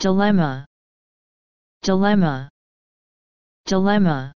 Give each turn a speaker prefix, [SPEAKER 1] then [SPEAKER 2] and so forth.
[SPEAKER 1] dilemma. Dilemma. Dilemma.